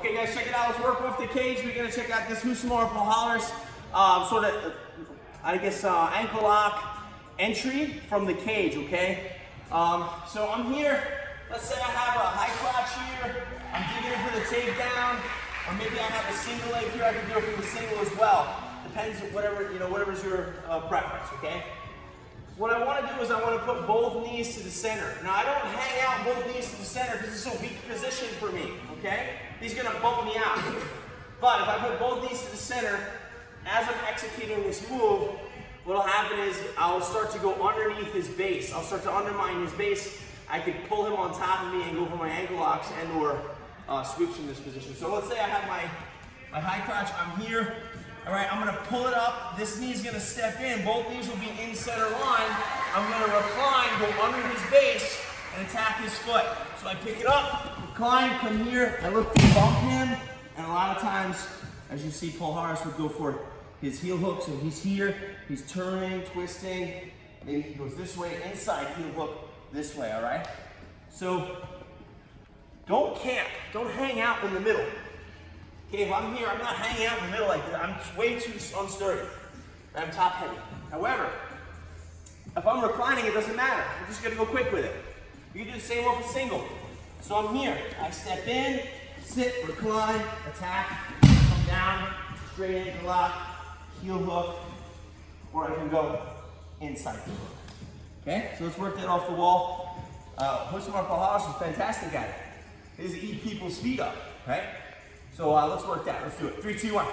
Okay guys, check it out. Let's work off the cage. We're gonna check out this Rousimar Palhares, uh, sort of, I guess, uh, ankle lock entry from the cage, okay? Um, so I'm here, let's say I have a high crotch here, I'm digging in for the takedown, or maybe I have a single leg here, I can do it from the single as well. Depends, on whatever, you know, whatever's your uh, preference, okay? What I want to do is I want to put both knees to the center. Now I don't hang out both knees to the center because it's a weak position for me, okay? He's going to bump me out. But if I put both knees to the center, as I'm executing this move, what'll happen is I'll start to go underneath his base. I'll start to undermine his base. I could pull him on top of me and go for my ankle locks and or uh, sweeps from this position. So let's say I have my, my high crotch, I'm here, all right, I'm gonna pull it up. This knee's gonna step in. Both knees will be in center line. I'm gonna recline, go under his base, and attack his foot. So I pick it up, recline, come here. I look to bump him, and a lot of times, as you see, Palhares would go for his heel hook. So he's here, he's turning, twisting. Maybe he goes this way, inside heel hook this way, all right? So don't camp, don't hang out in the middle. Okay, if I'm here, I'm not hanging out in the middle like that. I'm way too unsturdy. I'm top heavy. However, if I'm reclining, it doesn't matter. I'm just gonna go quick with it. You can do the same off a single. So I'm here. I step in, sit, recline, attack, come down, straight ankle lock, heel hook, or I can go inside the hook. Okay, so let's work that off the wall. Uh, Rousimar Palhares is fantastic at it. Is eat people's feet up, right? So uh, let's work that. Let's do it. Three, two, one.